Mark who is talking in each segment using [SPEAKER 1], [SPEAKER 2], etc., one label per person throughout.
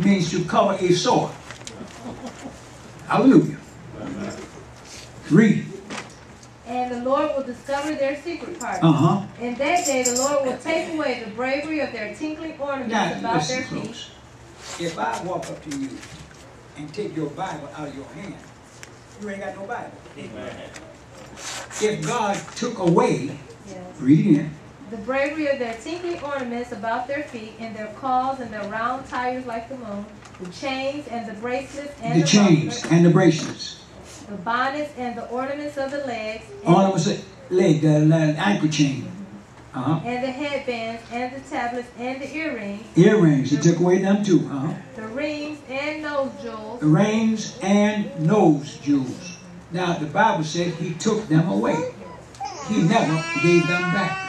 [SPEAKER 1] means to cover a sword. Hallelujah. Read.
[SPEAKER 2] And the Lord will discover their secret parts.
[SPEAKER 1] Uh-huh.
[SPEAKER 2] And that day the Lord will take away the bravery of their tinkling ornaments
[SPEAKER 1] Now,
[SPEAKER 2] about
[SPEAKER 1] listen
[SPEAKER 2] their feet.
[SPEAKER 1] close. If I walk up to you and take your Bible out of your hand, you ain't got no Bible. Amen. If God took away,
[SPEAKER 2] Yes.
[SPEAKER 1] read it again,
[SPEAKER 2] The bravery of their tinkling ornaments about their feet, and their claws and their round tires like the moon, the chains and the bracelets and
[SPEAKER 1] the
[SPEAKER 2] the,
[SPEAKER 1] chains and the bracelets,
[SPEAKER 2] the bonnets and the ornaments of the legs, and,
[SPEAKER 1] ornaments, of leg, the, the ankle chain, uh-huh.
[SPEAKER 2] and the headbands and the tablets and the earrings,
[SPEAKER 1] earrings. He took away them too, uh-huh.
[SPEAKER 2] the rings and nose jewels,
[SPEAKER 1] The reins and nose jewels. Now the Bible said he took them away. He never gave them back.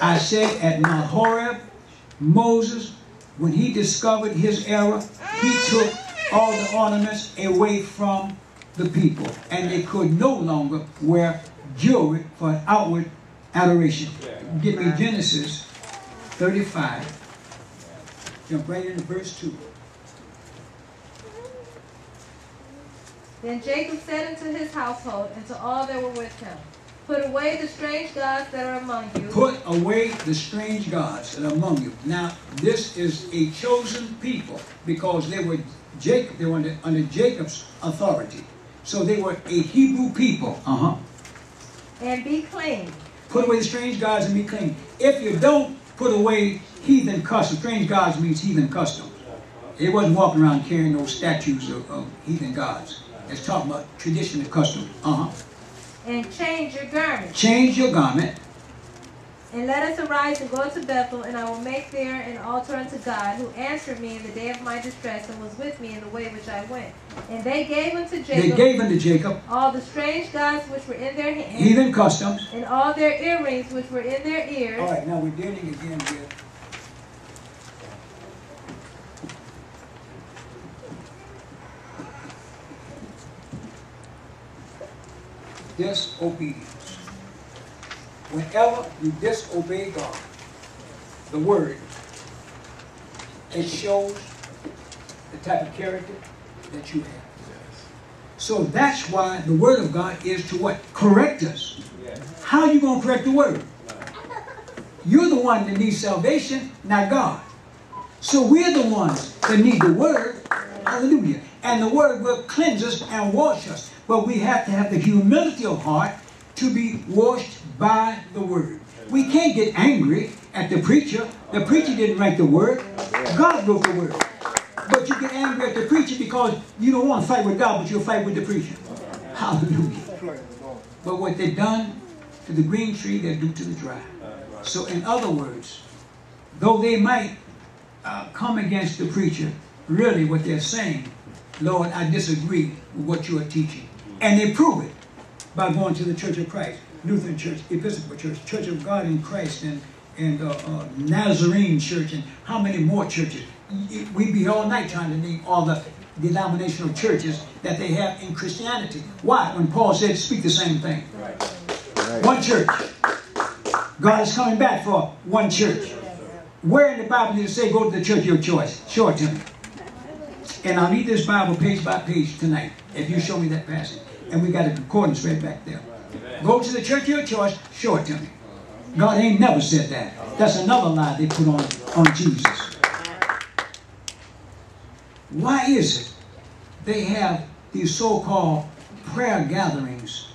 [SPEAKER 1] I said at Mount Horeb, Moses, when he discovered his error, he took all the ornaments away from the people, and they could no longer wear jewelry for outward adoration. Give me Genesis 35. Jump right into verse 2.
[SPEAKER 2] Then Jacob said unto his household and to all that were with him, Put away the strange gods that are among you.
[SPEAKER 1] Put away the strange gods that are among you. Now, this is a chosen people because they were Jacob, they were under, under Jacob's authority. So they were a Hebrew people. Uh-huh.
[SPEAKER 2] and be clean.
[SPEAKER 1] Put away the strange gods and be clean. If you don't put away heathen customs, strange gods means heathen customs. They wasn't walking around carrying those statues of, of heathen gods. It's talking about traditional customs. Uh-huh.
[SPEAKER 2] And change your garment.
[SPEAKER 1] Change your garment.
[SPEAKER 2] And let us arise and go to Bethel, and I will make there an altar unto God, who answered me in the day of my distress, and was with me in the way which I went. And they gave unto
[SPEAKER 1] They
[SPEAKER 2] Jacob
[SPEAKER 1] gave unto Jacob
[SPEAKER 2] all the strange gods which were in their hands,
[SPEAKER 1] heathen customs.
[SPEAKER 2] and all their earrings which were in their ears,
[SPEAKER 1] All right, now we're dealing again with disobedience. Whenever you disobey God, the word, it shows the type of character that you have. So that's why the word of God is to what? Correct us. How are you going to correct the word? You're the one that needs salvation, not God. So we're the ones that need the word. Hallelujah. And the word will cleanse us and wash us. But we have to have the humility of heart to be washed by the word. We can't get angry at the preacher. The preacher didn't write the word. God wrote the word. But you get angry at the preacher because you don't want to fight with God, but you'll fight with the preacher. Hallelujah. But what they've done to the green tree, they do to the dry. So in other words, though they might uh, come against the preacher, really what they're saying, Lord, I disagree with what you are teaching. And they prove it by going to the Church of Christ, Lutheran Church, Episcopal Church, Church of God in Christ, and, and uh, uh, Nazarene Church, and how many more churches. We'd be all night trying to name all the denominational churches that they have in Christianity. Why? When Paul said, speak the same thing. One church. God is coming back for one church. Where in the Bible does it say go to the church of your choice? Show it to me. And I'll need this Bible page by page tonight if you show me that passage. And we got a concordance right back there. Go to the church of your choice, show it to me. God ain't never said that. That's another lie they put on, on Jesus. Why is it they have these so-called prayer gatherings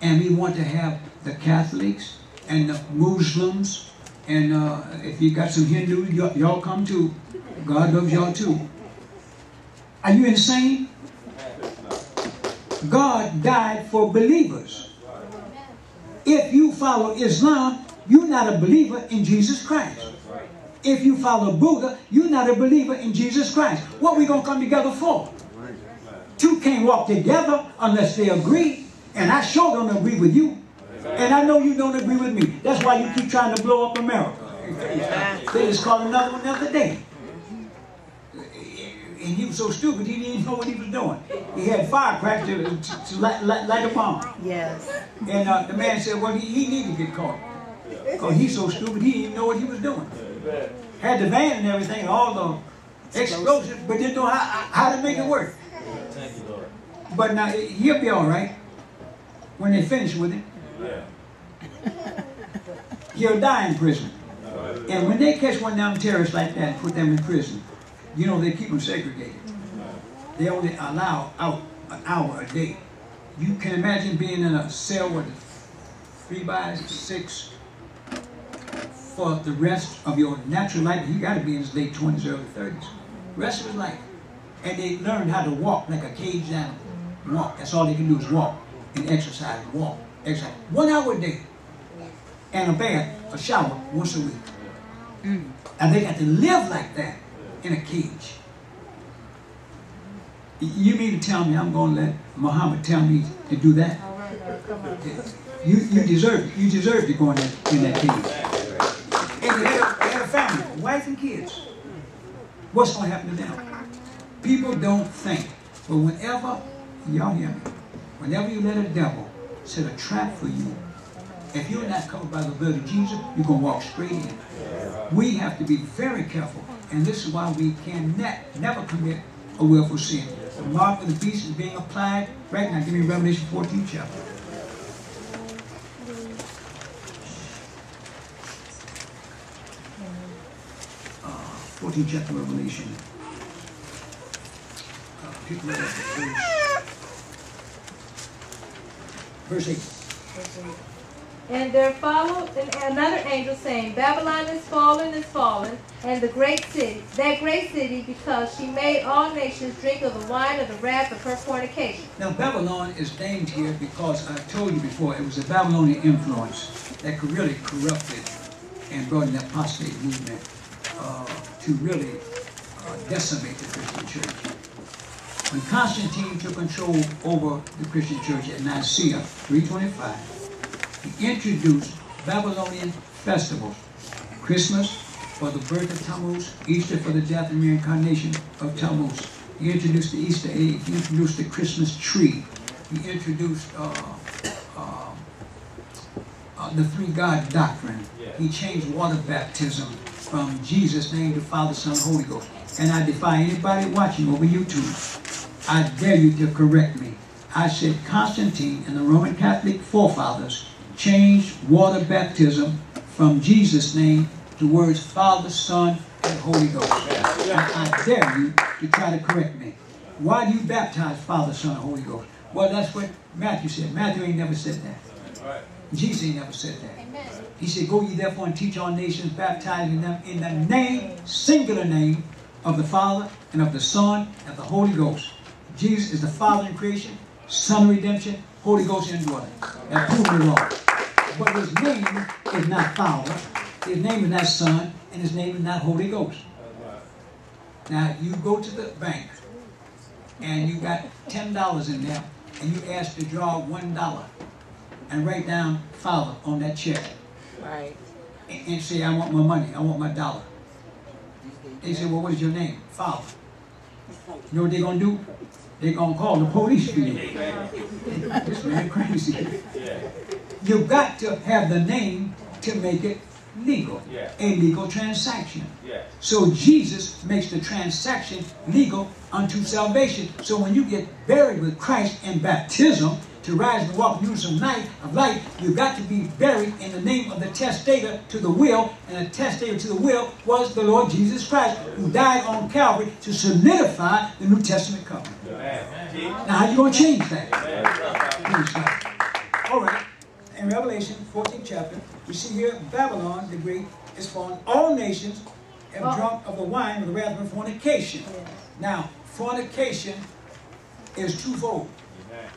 [SPEAKER 1] and we want to have the Catholics and the Muslims and uh, if you got some Hindus, y'all y'all come too. God loves y'all too. Are you insane? God died for believers. If you follow Islam, you're not a believer in Jesus Christ. If you follow Buddha, you're not a believer in Jesus Christ. What we gonna come together for? Two can't walk together unless they agree. And I sure don't agree with you. And I know you don't agree with me. That's why you keep trying to blow up America. They just called another one the other day. And he was so stupid, he didn't even know what he was doing. He had firecrackers to, to, to light, light, light a bomb.
[SPEAKER 3] Yes.
[SPEAKER 1] And uh, the man said, well, he, he needed to get caught. Because he's so stupid, he didn't even know what he was doing. Had the van and everything, all the explosives, but didn't know how, how to make it work.
[SPEAKER 3] Thank you, Lord.
[SPEAKER 1] But now he'll be all right when they finish with him.
[SPEAKER 3] Yeah.
[SPEAKER 1] He'll die in prison. And when they catch one of them terrorists like that and put them in prison, you know they keep them segregated. They only allow out an hour a day. You can imagine being in a cell with three by six for the rest of your natural life. You got to be in his late twenties, early thirties. Rest of his life, and they learn how to walk like a caged animal. Walk. That's all they can do is walk and exercise. Walk, exercise. One hour a day, and a bath, a shower once a week. Mm. And they got to live like that in a cage. You mean to tell me I'm going to let Muhammad tell me to do that?
[SPEAKER 2] All right, now, come on.
[SPEAKER 1] You, you deserve it. You deserve to go in that, in that cage. And they had, a, they had a family, wife and kids. What's going to happen to them? People don't think. But whenever, y'all hear me, whenever you let a devil set a trap for you, if you're not covered by the blood of Jesus, you're going to walk straight in. We have to be very careful. And this is why we can ne- never commit a willful sin. The mark of the beast is being applied right now. Give me Revelation 14 chapter. Uh, 14 chapter Revelation. Uh, verse, verse 8.
[SPEAKER 2] And there followed another angel saying, Babylon is fallen, is fallen, and the great city, that great city, because she made all nations drink of the wine of the wrath of her fornication.
[SPEAKER 1] Now, Babylon is named here because I told you before it was a Babylonian influence that really corrupted and brought an apostate movement uh, to really uh, decimate the Christian church. When Constantine took control over the Christian church at Nicaea, 325, he introduced Babylonian festivals, Christmas for the birth of Tammuz, Easter for the death and reincarnation of Tammuz. He introduced the Easter egg. He introduced the Christmas tree. He introduced uh, uh, uh, the three God doctrine. He changed water baptism from Jesus' name to Father, Son, Holy Ghost. And I defy anybody watching over YouTube. I dare you to correct me. I said Constantine and the Roman Catholic forefathers changed water baptism from Jesus' name to words Father, Son, and Holy Ghost. And I dare you to try to correct me. Why do you baptize Father, Son, and Holy Ghost? Well, that's what Matthew said. Matthew ain't never said that. Jesus ain't never said that. He said, Go ye therefore and teach all nations, baptizing them in the name, singular name, of the Father and of the Son and the Holy Ghost. Jesus is the Father in creation, Son in redemption, Holy Ghost in dwelling. Proven it all. But his name is not Father, his name is not Son, and his name is not Holy Ghost. Now you go to the bank and you got ten dollars in there and you ask to draw one dollar and write down Father on that check
[SPEAKER 4] Right.
[SPEAKER 1] and, and say, I want my money, I want my dollar. They say, well, what is your name? Father. You know what they're going to do? They're going to call the police for you. this man crazy.
[SPEAKER 3] Yeah.
[SPEAKER 1] You've got to have the name to make it legal.
[SPEAKER 3] Yeah.
[SPEAKER 1] A legal transaction.
[SPEAKER 3] Yeah.
[SPEAKER 1] So Jesus makes the transaction legal unto salvation. So when you get buried with Christ in baptism, to rise and walk news of night of light, you've got to be buried in the name of the testator to the will, and the testator to the will was the Lord Jesus Christ, who died on Calvary to solidify the New Testament covenant.
[SPEAKER 3] Amen.
[SPEAKER 1] Now, how you going to change that? We here Babylon the Great is fallen. All nations have
[SPEAKER 2] Oh.
[SPEAKER 1] drunk of the wine of the wrath of fornication.
[SPEAKER 2] Yes.
[SPEAKER 1] Now, fornication is twofold.
[SPEAKER 3] Amen.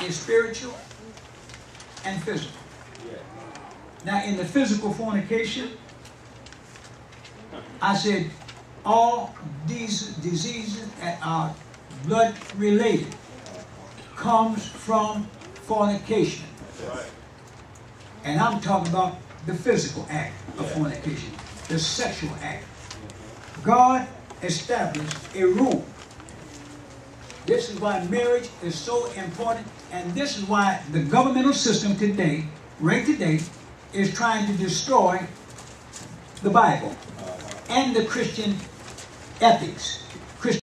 [SPEAKER 1] It's spiritual and physical.
[SPEAKER 3] Yeah.
[SPEAKER 1] Now, in the physical fornication, I said all these diseases that are blood related comes from fornication. And I'm talking about the physical act of fornication, the sexual act. God established a rule. This is why marriage is so important, and this is why the governmental system today, right today, is trying to destroy the Bible and the Christian ethics